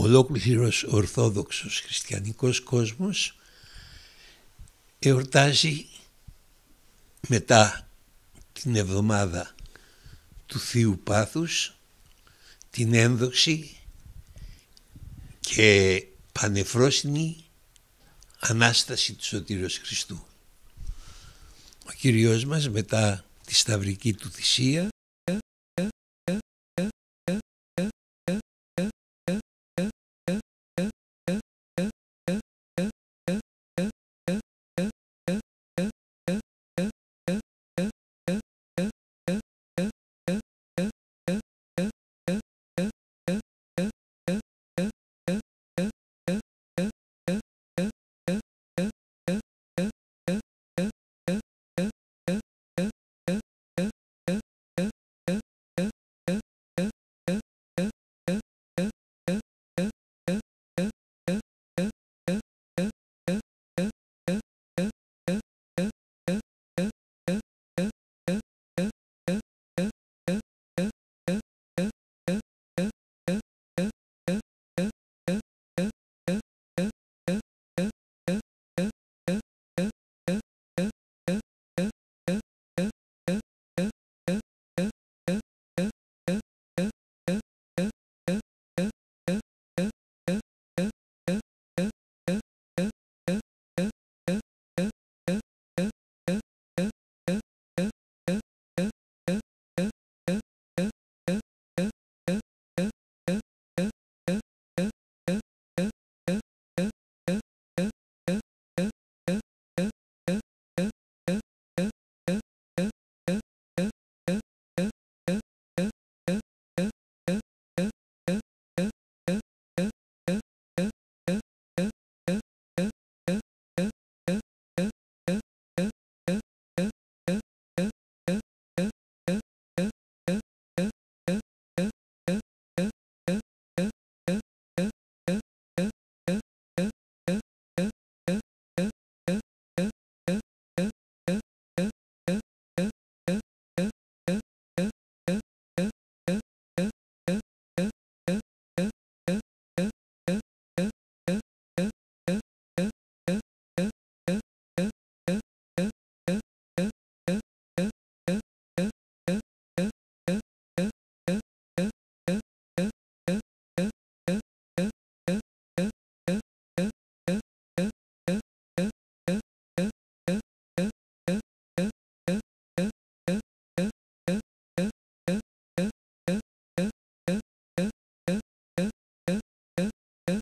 ολόκληρος ορθόδοξος χριστιανικός κόσμος εορτάζει μετά την εβδομάδα του Θείου Πάθους την ένδοξη και πανεφρόσινη Ανάσταση του Σωτήρος Χριστού. Ο Κύριος μας μετά τη σταυρική του θυσία